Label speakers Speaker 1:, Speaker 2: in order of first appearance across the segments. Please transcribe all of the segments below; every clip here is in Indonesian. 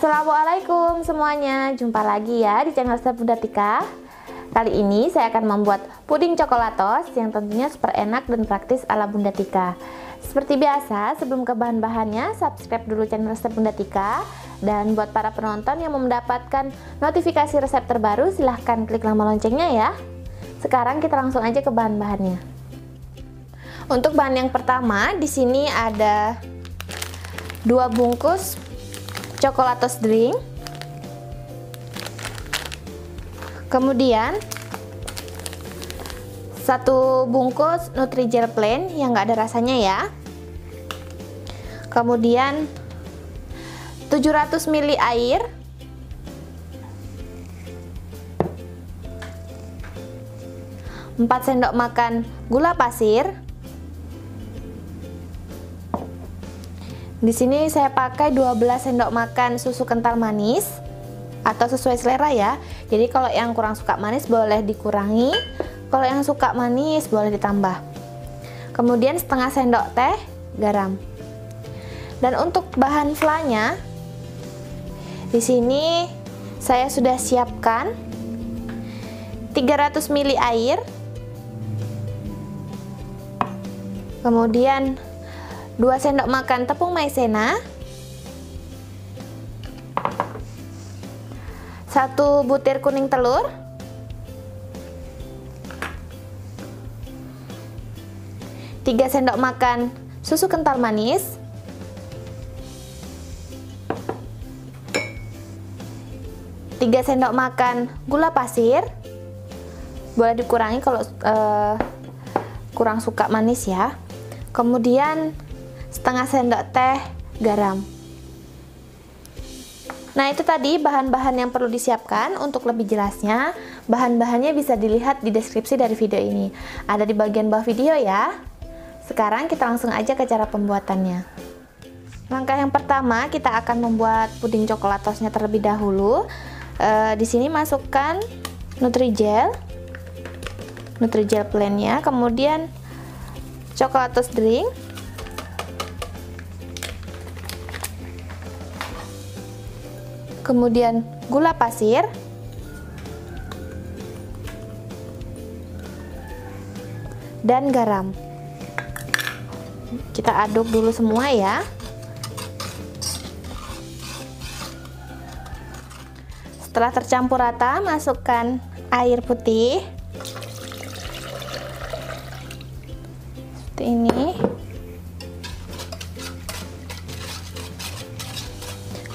Speaker 1: Assalamualaikum semuanya, jumpa lagi ya di channel Bunda Tika. Kali ini saya akan membuat puding coklatos yang tentunya super enak dan praktis ala Bunda Tika. Seperti biasa, sebelum ke bahan-bahannya, subscribe dulu channel Resep Bunda Tika. Dan buat para penonton yang mau mendapatkan notifikasi resep terbaru, silahkan klik tombol loncengnya ya. Sekarang kita langsung aja ke bahan-bahannya. Untuk bahan yang pertama, di sini ada dua bungkus coklatos drink. Kemudian satu bungkus Nutrijel plain yang nggak ada rasanya ya. Kemudian 700 ml air. Empat sendok makan gula pasir Di sini saya pakai 12 sendok makan susu kental manis atau sesuai selera ya. Jadi kalau yang kurang suka manis boleh dikurangi, kalau yang suka manis boleh ditambah. Kemudian setengah sendok teh garam. Dan untuk bahan flanya di sini saya sudah siapkan 300 ml air. Kemudian 2 sendok makan tepung maizena. 1 butir kuning telur. 3 sendok makan susu kental manis. 3 sendok makan gula pasir. Boleh dikurangi kalau uh, kurang suka manis ya. Kemudian setengah sendok teh garam. Nah itu tadi bahan-bahan yang perlu disiapkan. Untuk lebih jelasnya bahan-bahannya bisa dilihat di deskripsi dari video ini. Ada di bagian bawah video ya. Sekarang kita langsung aja ke cara pembuatannya. Langkah yang pertama kita akan membuat puding coklatosnya terlebih dahulu. E, di sini masukkan Nutrijel. Nutrijel plainnya. Kemudian coklatos drink kemudian gula pasir, dan garam. Kita aduk dulu semua ya. Setelah tercampur rata, masukkan air putih. Seperti ini.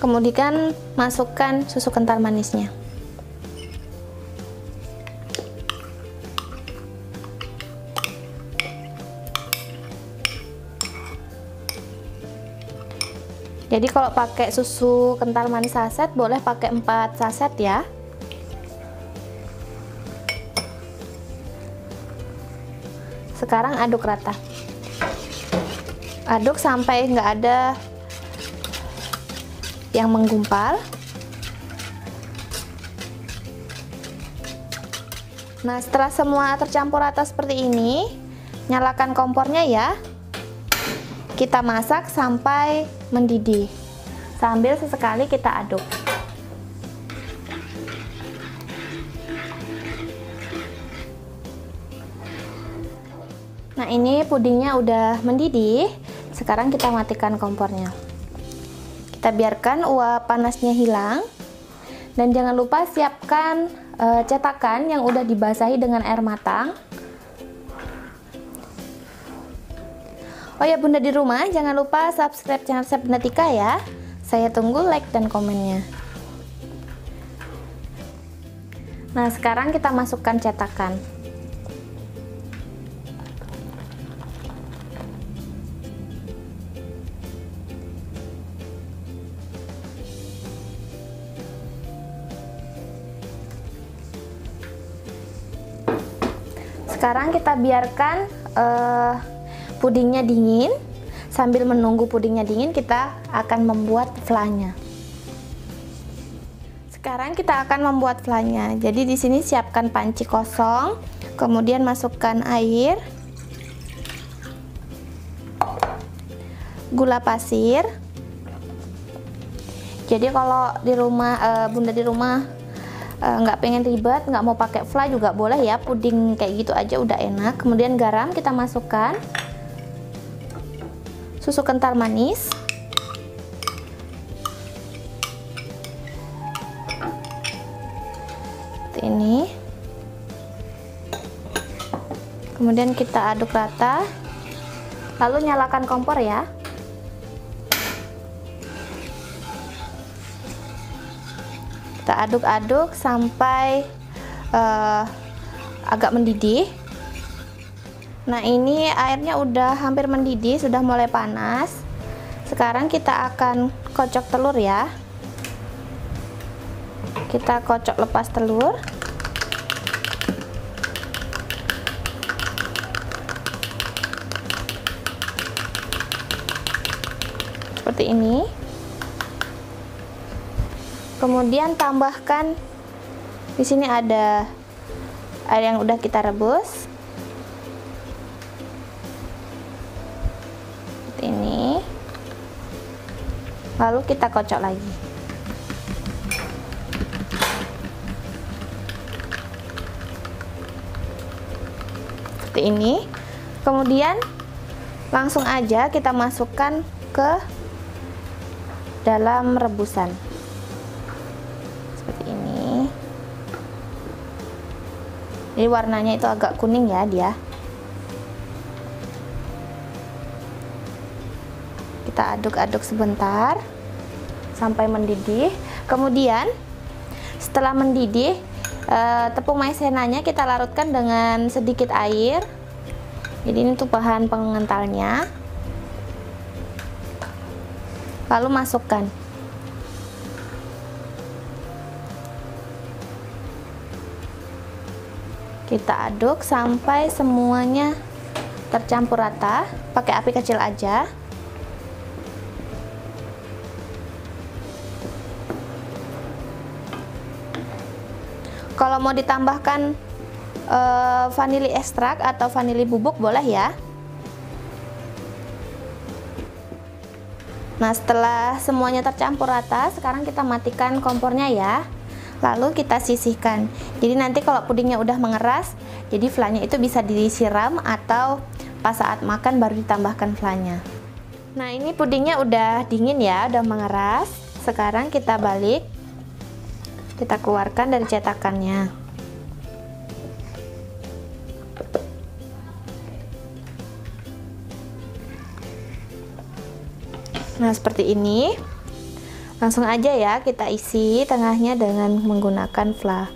Speaker 1: Kemudian masukkan susu kental manisnya. Jadi kalau pakai susu kental manis saset boleh pakai 4 saset ya. Sekarang aduk rata. Aduk sampai nggak ada yang menggumpal. Nah setelah semua tercampur rata seperti ini nyalakan kompornya ya. Kita masak sampai mendidih. Sambil sesekali kita aduk. Nah ini pudingnya udah mendidih. Sekarang kita matikan kompornya kita biarkan uap panasnya hilang. Dan jangan lupa siapkan e, cetakan yang udah dibasahi dengan air matang. Oh ya bunda di rumah jangan lupa subscribe channel saya Bunda Tika ya. Saya tunggu like dan komennya. Nah sekarang kita masukkan cetakan sekarang kita biarkan uh, pudingnya dingin. Sambil menunggu pudingnya dingin kita akan membuat flanya sekarang kita akan membuat flanya jadi di sini siapkan panci kosong kemudian masukkan air gula pasir. Jadi kalau di rumah uh, bunda di rumah nggak uh, pengen ribet nggak mau pakai fly juga boleh ya puding kayak gitu aja udah enak. Kemudian garam kita masukkan. Susu kental manis. Seperti ini. Kemudian kita aduk rata. Lalu nyalakan kompor ya kita aduk-aduk sampai uh, agak mendidih. Nah ini airnya udah hampir mendidih sudah mulai panas. Sekarang kita akan kocok telur ya. Kita kocok lepas telur. Seperti ini kemudian tambahkan di sini ada air yang udah kita rebus. Seperti ini. Lalu kita kocok lagi. Seperti ini. Kemudian langsung aja kita masukkan ke dalam rebusan jadi warnanya itu agak kuning ya dia. Kita aduk-aduk sebentar sampai mendidih. Kemudian setelah mendidih eh, tepung maizenanya kita larutkan dengan sedikit air. Jadi ini tuh bahan pengentalnya. Lalu masukkan kita aduk sampai semuanya tercampur rata. Pakai api kecil aja. Kalau mau ditambahkan uh, vanili ekstrak atau vanili bubuk boleh ya. Nah setelah semuanya tercampur rata sekarang kita matikan kompornya ya lalu kita sisihkan. Jadi nanti kalau pudingnya udah mengeras jadi flanya itu bisa disiram atau pas saat makan baru ditambahkan flanya nah ini pudingnya udah dingin ya udah mengeras. Sekarang kita balik kita keluarkan dari cetakannya. Nah seperti ini langsung aja ya kita isi tengahnya dengan menggunakan fla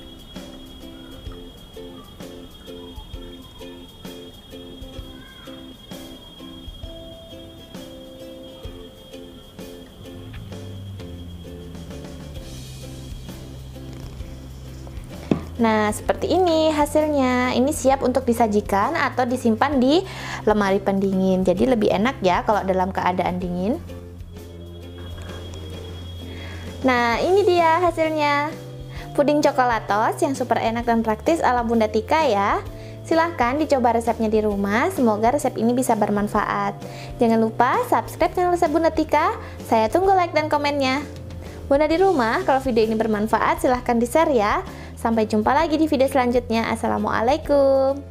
Speaker 1: Nah, seperti ini hasilnya. Ini siap untuk disajikan atau disimpan di lemari pendingin. Jadi lebih enak ya kalau dalam keadaan dingin. Nah, ini dia hasilnya. Puding coklatos yang super enak dan praktis ala Bunda Tika ya. Silahkan dicoba resepnya di rumah, semoga resep ini bisa bermanfaat. Jangan lupa subscribe channel resep Bunda Tika, saya tunggu like dan komennya. Bunda di rumah, kalau video ini bermanfaat silahkan di share ya. Sampai jumpa lagi di video selanjutnya. Assalamualaikum.